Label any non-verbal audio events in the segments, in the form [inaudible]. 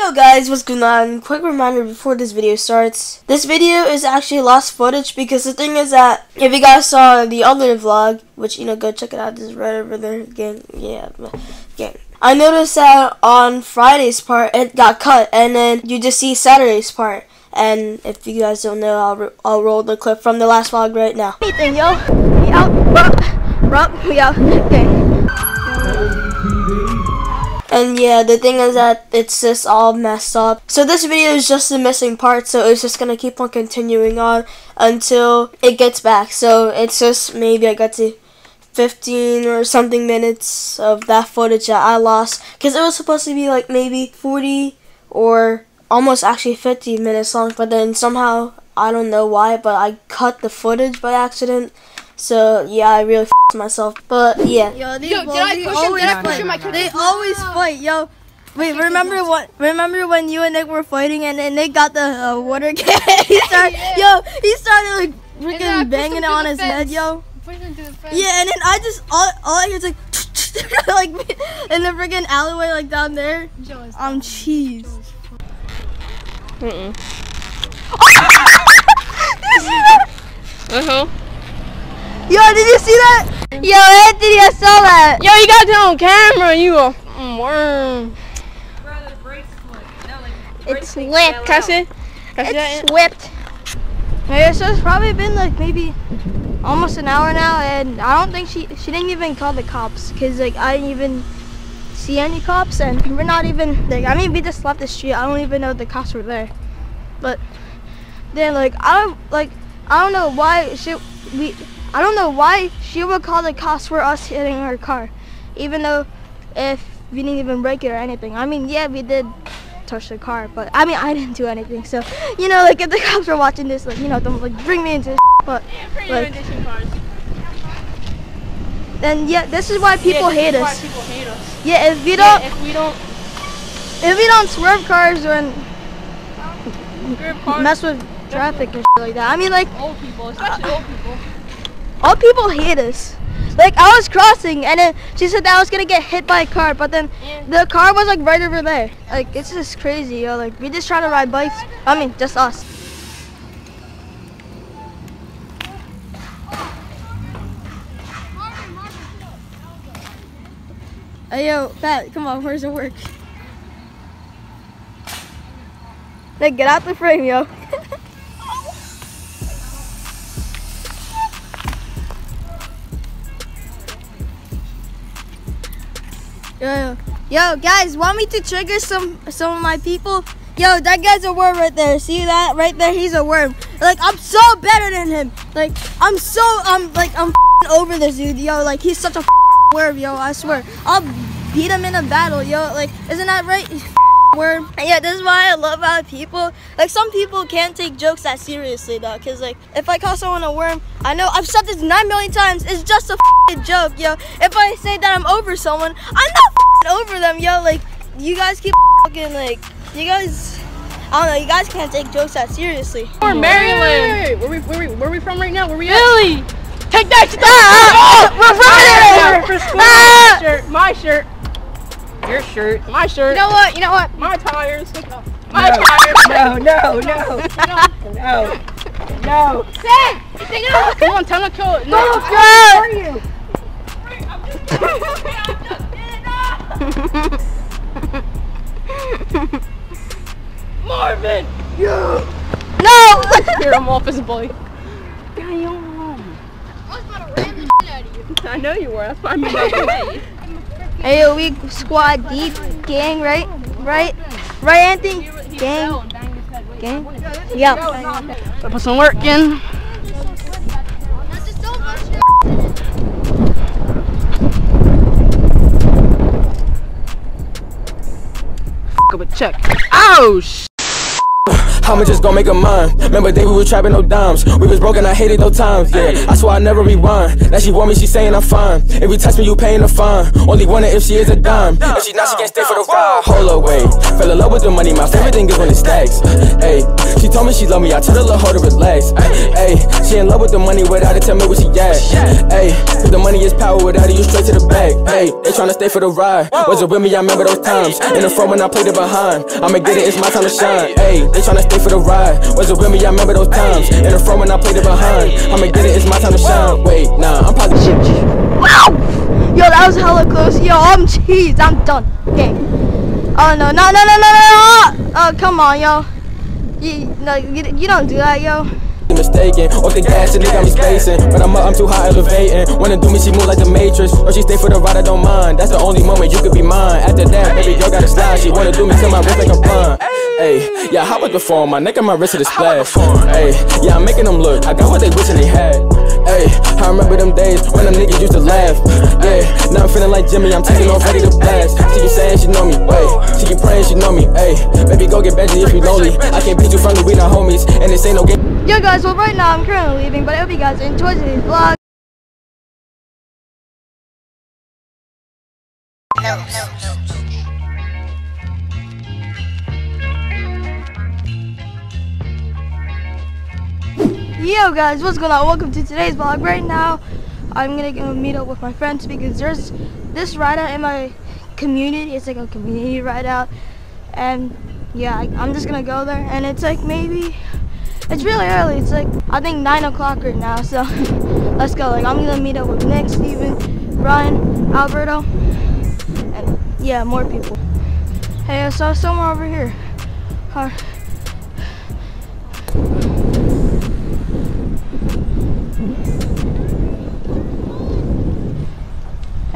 Yo guys, what's going on? Quick reminder before this video starts. This video is actually lost footage because the thing is that if you guys saw the other vlog, which you know go check it out, this is right over there, gang, yeah, gang. I noticed that on Friday's part it got cut and then you just see Saturday's part. And if you guys don't know, I'll, I'll roll the clip from the last vlog right now. Anything, yo. We out. Rob, we out. Okay. And yeah, the thing is that it's just all messed up. So this video is just the missing part, so it's just gonna keep on continuing on until it gets back. So it's just maybe I got to 15 or something minutes of that footage that I lost. Because it was supposed to be like maybe 40 or almost actually 50 minutes long, but then somehow, I don't know why, but I cut the footage by accident. So yeah, I really f***ed myself. But yeah. Yo, these Yo, did I push him? Did I push him? I kicked They always mouth. fight, yo. Wait, remember what? Remember when you and Nick were fighting and then Nick got the uh, water can? [laughs] he started, yo, he started like And freaking banging it on the his head, yo. Push him to the fence. Yeah, and then I just all, all I hear is like [laughs] like [laughs] in the freaking alleyway like down there. Joe I'm cheese. You see that? Uh-huh. Yo, did you see that? Yo, Anthony, I saw that. Yo, you got that on camera. You a mm, worm. It's whipped. Can I see? Can I see that? It's whipped. Yeah, so it's probably been like maybe almost an hour now, and I don't think she she didn't even call the cops because like I didn't even see any cops, and we're not even like I mean we just left the street. I don't even know the cops were there, but then like I don't like I don't know why she we I don't know why she would call the cops for us hitting her car, even though if we didn't even break it or anything. I mean yeah we did touch the car, but I mean I didn't do anything. So you know like if the [laughs] cops were watching this, like you know don't like bring me into this. [laughs] But like then yeah, this is why people hate us. people hate us. Yeah, if we don't if we don't if we don't swerve cars or cars, mess with traffic and shit like that. I mean like old people, especially old people. All people hate us. Like I was crossing and then she said that I was gonna get hit by a car, but then the car was like right over there. Like it's just crazy, yo. Like we just trying to ride bikes. I mean, just us. Hey yo, Pat, come on, where's the work? Like get out the frame, yo. Yo, [laughs] yo, guys, want me to trigger some some of my people? Yo, that guy's a worm right there. See that right there? He's a worm. Like I'm so better than him. Like I'm so I'm like I'm over this dude. Yo, like he's such a worm. Yo, I swear. I'll beat him in a battle. Yo, like isn't that right? Worm. Yeah, this is why I love how people like some people can't take jokes that seriously though. Cause like if I call someone a worm, I know I've said this nine million times. It's just a joke, yo. If I say that I'm over someone, I'm not over them, yo. Like you guys keep fucking like you guys. I don't know. You guys can't take jokes that seriously. We're in Maryland. Where we, where we, where we from right now? Where we at? Billy, take that shit Ah, down. we're For school, Ah! my shirt, my shirt, your shirt, my shirt, You know what? You know what? my tires, my tires. No, no, no, no, no. Say, take it off. Come on, tell him to kill it. No, How are you? [laughs] Marvin. No. Here, I'm off as a bully. I was about to ram the shit out of you. I know you were. That's why I'm away. [laughs] hey, yo, we squad deep, gang, right? Right? Right, Anthony? Gang. Gang. Yeah. Put some work in. Oh sh. I'ma just gon' make a mine. Remember day we was trapping no dimes. We was broken, I hated no times. Yeah, I swear I never rewind. Now she want me, she saying I'm fine. If you touch me, you paying a fine. Only it if she is a dime. If she not, she can't stay for the ride. Hold wait. Fell in love with the money. My favorite thing is when it stacks. Hey, she told me she love me. I told her love her to relax. Hey, she in love with the money without it. Tell me what she at. Hey, cause the money is power. Without it, you straight to the back. Hey, they tryna stay for the ride. Was it with me? I remember those times. In the front when I played it behind. I'ma get it. It's my time to shine. Hey, they tryna stay for the ride. Was it with me? I remember those times. In the front when I played it behind. I'ma get it. It's my time to shine. Wait, nah, I'm probably. Yo, that was hella close. Yo, I'm cheesed. I'm done. Okay. Oh no, no, no, no, no, no! Oh, come on, yo. You, no, you, you don't do that, yo. mistaken. Off the gas and they got me spacing. But I'm up, I'm too high elevating. Wanna do me, she move like the Matrix. Or she stay for the ride, I don't mind. That's the only moment you could be mine. After that, baby girl gotta slide. She wanna do me till my wrist like a. Hey, yeah, how about the phone? My neck and my wrist are the splash. Hey, yeah, I'm making them look. I got what they wishing they had. Hey, I remember them days when them niggas used to laugh. Yeah, now I'm feeling like Jimmy, I'm taking off ready to blast. She keep saying she know me, wait. She keep praying she know me, hey. Baby, go get Benji if you lonely. I can't beat you from the we not homies, and this ain't no game. Yo, guys, well, right now I'm currently leaving, but I hope you guys enjoyed today's vlog. Yo guys, what's going on? Welcome to today's vlog. Right now, I'm gonna go meet up with my friends because there's this ride out in my community. It's like a community ride out, and yeah, I, I'm just gonna go there. And it's like maybe, it's really early. It's like I think nine o'clock right now. So [laughs] let's go. Like I'm gonna meet up with Nick, Steven, Ryan, Alberto, and yeah, more people. Hey, I saw someone over here. Huh.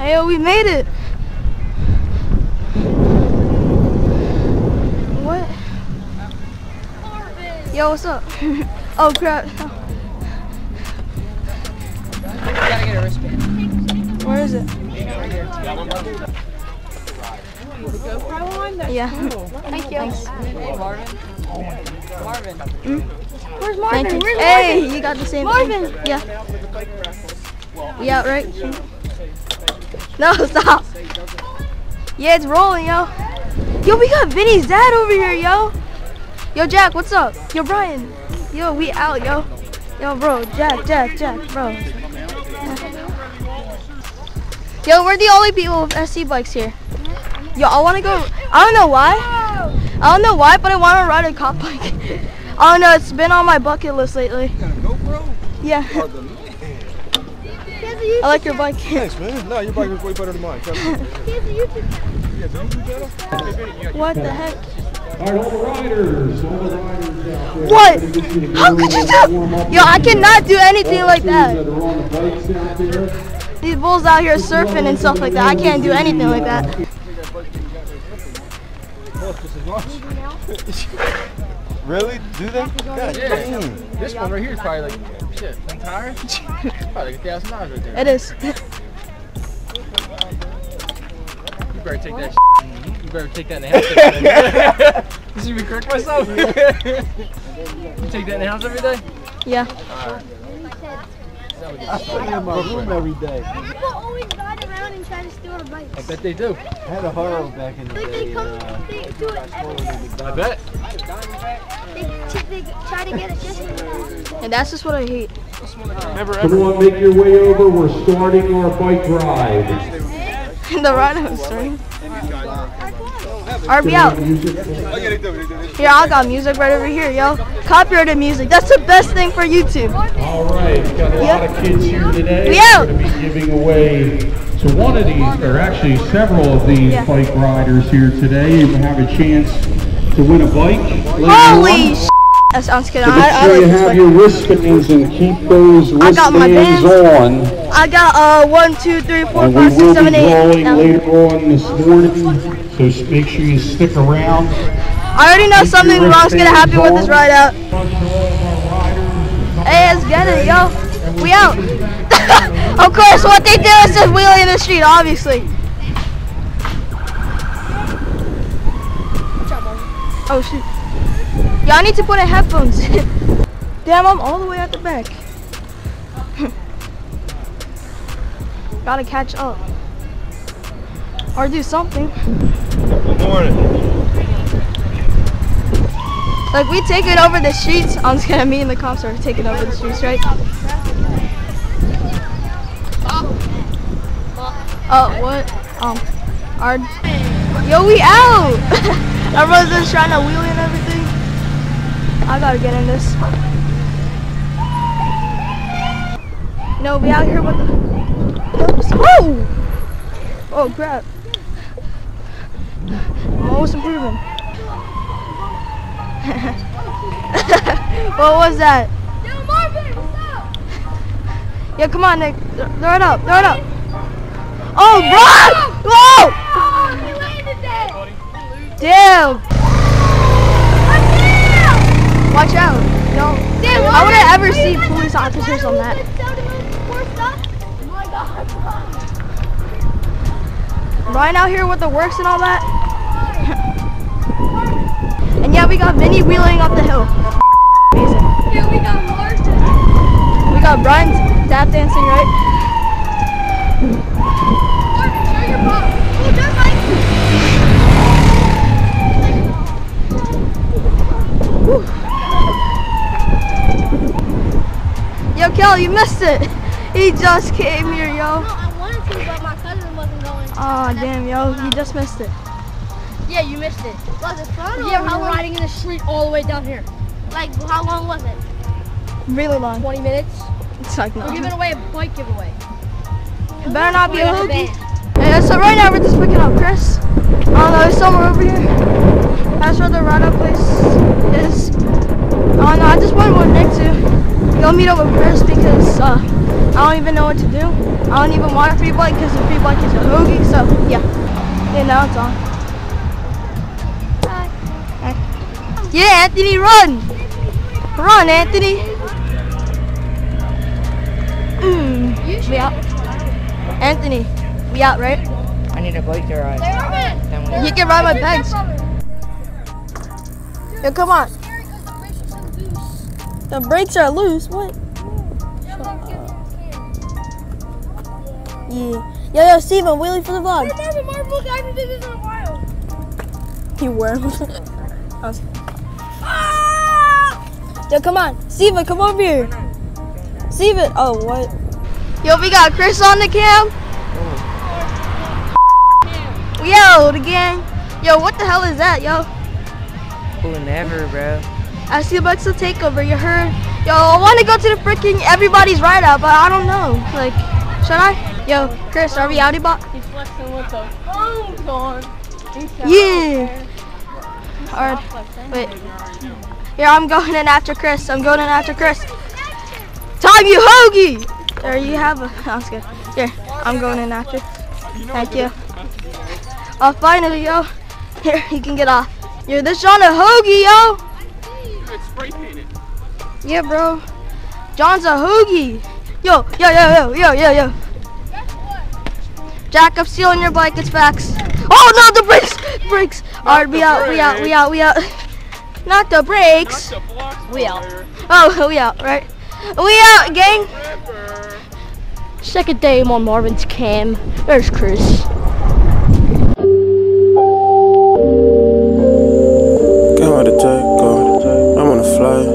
Hey, yo, we made it. What? Yo, what's up? [laughs] oh crap. Gotta get a wristband. Where is it? Yeah. Thank you. Thanks. Hey, Marvin. Hmm? Marvin. Where's Marvin? Where's hey, you got the same Marvin. Thing. Yeah. We out, right? No, [laughs] stop. Yeah, it's rolling, yo. Yo, we got Vinny's dad over here, yo. Yo, Jack, what's up? Yo, Brian. Yo, we out, yo. Yo, bro, Jack, Jack, Jack, bro. Yo, we're the only people with SE bikes here. Yo, I want to go. I don't know why. I don't know why, but I want to ride a cop bike. [laughs] I don't know. It's been on my bucket list lately. Yeah. I like your bike. Thanks, man. No, your bike is way better than mine. [laughs] What the heck? All right, all the riders, all the riders out there. What? Everybody just gonna How could you do- warm Yo, I cannot do anything like that. kids are on the bikes out there. These bulls out here surfing and stuff like that. I can't do anything like that. Really? Do that? God Yeah. This one right here is probably like, shit, entire? probably like a thousand dollars right there. It is. You better take that shit. You better take that in the house. [laughs] me correct myself? [laughs] you take that in the house every day? Yeah. I stay in my room every day. People always ride around and try to steal our bikes. I bet they do. I had a horror back in the Like they day. come, uh, they do it every day. I bet. They, they try to get us just in And that's just what I hate. Come on, make your way over. We're starting our bike ride. In [laughs] the ride was we out? Here, I got music right over here, yo. Copyrighted music. That's the best thing for YouTube. All right, we got a lot of kids here today. We out. We're going to be giving away to one of these, or actually several of these Yeah. bike riders here today. You have a chance to win a bike. Holy sh! That sounds good. So I, make I sure like you this have bike. your wristbands and keep those I got my wristbands bands. on. I got uh one, two, three, four, And we five, six, will seven, be eight. drawing Now, later on this morning, so make sure you stick around. I already know something your wrong's gonna happen with this ride out. Hey, let's get it, yo. We out. [laughs] of course, what they do is just wheeling in the street, obviously. Oh shoot. Y'all need to put in headphones. [laughs] Damn, I'm all the way at the back. [laughs] Gotta catch up. Or do something. Good morning. Like we taking over the streets. I'm just gonna me and the cops are taking over the streets, right? Oh, what? Um, our yo, we out. [laughs] Everyone's just trying to wheel and everything. I gotta get in this. No, we out here with the. Oh! Oh crap! I'm almost improving. [laughs] what was that? Yo, Marvin, what's up? [laughs] Yeah, come on, Nick. Th- Throw it up. Throw it up. Oh, run! Whoa! Oh, he landed that. Damn. Watch out. No. Damn, I wouldn't ever are see police officers on that. More stuff? Oh my God. Ryan out here with the works and all that. And yeah, we got Vinny wheeling up the hill. Amazing. Here we got Mars. We got Brian tap dancing, right? Marvin, show your ball. Oh, there's Mike. Yo, Kelly, you missed it. [laughs] He just came here, yo. No, I wanted to, but my cousin wasn't going. Oh, damn, yo. You just missed it. Yeah, you missed it. Was it fun? Yeah, we how riding in the street all the way down here. Like, how long was it? Really long. 20 minutes. It's like no. We're giving away a bike giveaway. It better not be a Bring hoagie. Yeah, so right now we're just picking up Chris. I don't know, there's somewhere over here. That's where the ride up place is. I don't know, I just wanted with Nick to go meet up with Chris because uh, I don't even know what to do. I don't even want a free bike because the free bike is a hoagie, so yeah. Yeah, now it's on. Yeah, Anthony, run! Run, Anthony! Mm, we out. Anthony, we out, right? I need a bike to ride. Marvin! You can ride my pegs. Yo, come on. The brakes are loose. What? Yeah. Yo, yo, Steven, wheelie for the vlog. Marvin, Marvin, Yo, come on. Steven, come over here. Steven. Oh, what? Yo, we got Chris on the cam. Yo, the gang. Yo, what the hell is that, yo? Cool never, bro. I see about to take over. You heard? Yo, I want to go to the freaking everybody's ride out, but I don't know. Like, should I? Yo, Chris, are we outie bot? He's flexing with the phones on. Yeah. Alright. Wait. Here, I'm going in after Chris. I'm going in after Chris. Time you hoagie! There you have a. [laughs] That's good. Here, I'm going in after. Thank you. Oh, finally, yo. Here, you can get off. You're this John a hoagie, yo. Yeah, bro. John's a hoagie. Yo, yo, yo, yo, yo, yo, yo. Jack, I'm stealing your bike. It's facts. Oh no, the brakes, brakes. Alright, we out, we out, we out, we out. [laughs] Not the brakes. We out. Oh, [laughs] we out, right? We out, gang. Second day I'm on Marvin's cam. There's Chris. Get to take, go. I'm on a flight.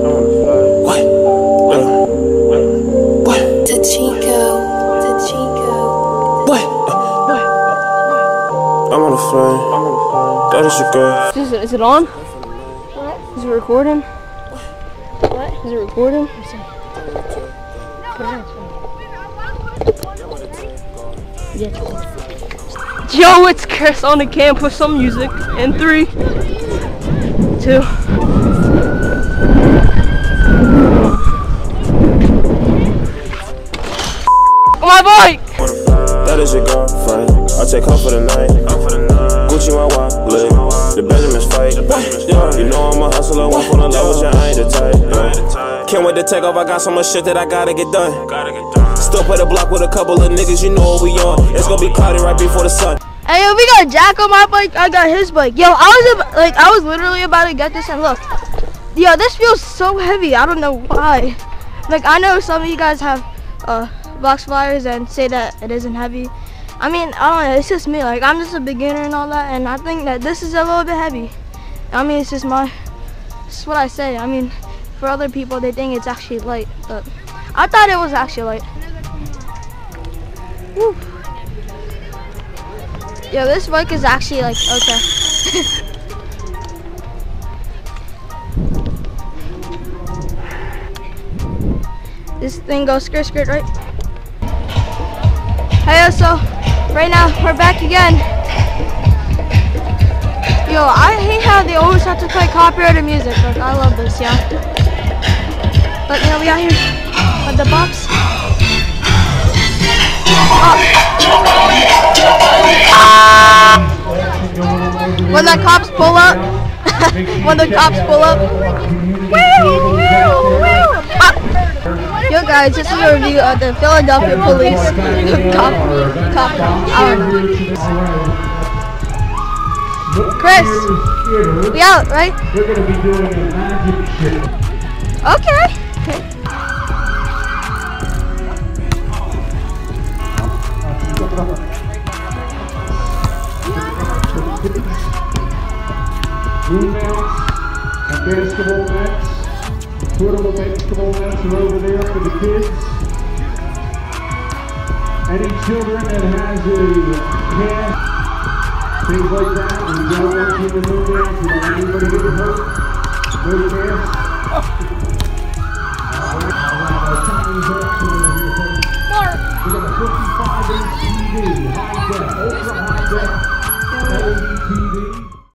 What? Yeah. What? Chico, the Chico. What? I'm on a flight. That is your girl. Is it, is it on? What? Is it recording? What? Is it recording? Yo, it's Chris on the cam. Put some music. In three, two. My bike. That is your girlfriend. I'll take her for the night. Gucci my wallet. The Benjamins fight. Yeah, you know I'm a hustler. One for the love with your I ain't the type. Can't wait to take off. I got so much shit that I gotta get done. Still play the block with a couple of niggas. You know what we on. It's gonna be cloudy right before the sun. Hey, yo, we got Jack on my bike. I got his bike. Yo, I was like, I was literally about to get this, and look, Yo, this feels so heavy. I don't know why. Like I know some of you guys have uh, box flyers and say that it isn't heavy. I mean, I don't know. It's just me. Like I'm just a beginner and all that, and I think that this is a little bit heavy. I mean, it's just my. It's what I say. I mean, for other people, they think it's actually light, but I thought it was actually light. Woo. Yo, this bike is actually like okay. [laughs] this thing goes skirt skirt, right? Hey, so right now we're back again. Yo, I hate how they always have to play copyrighted music. Like, I love this, yeah. But you know, we out here with the box. Oh. When the cops pull up, [laughs] when the cops pull up. Yo guys, this is a review of the Philadelphia Police cop, cop. Chris, we out, right? Okay. And basketball. Portable baby stroll mats are over there for the kids. Any children that has a cat, things like that, and you don't want to move around so that anybody getting hurt, no chance. We got a 55 inch TV, high def, ultra high def, LED TV.